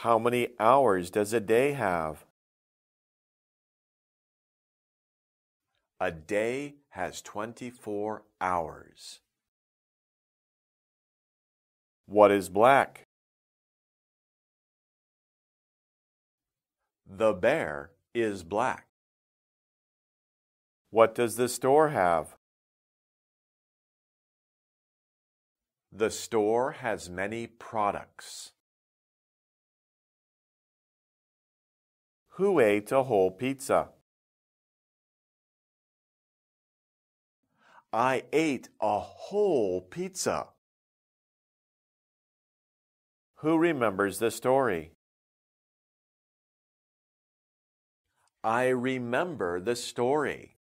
How many hours does a day have? A day has 24 hours. What is black? The bear is black. What does the store have? The store has many products. Who ate a whole pizza? I ate a whole pizza. Who remembers the story? I remember the story.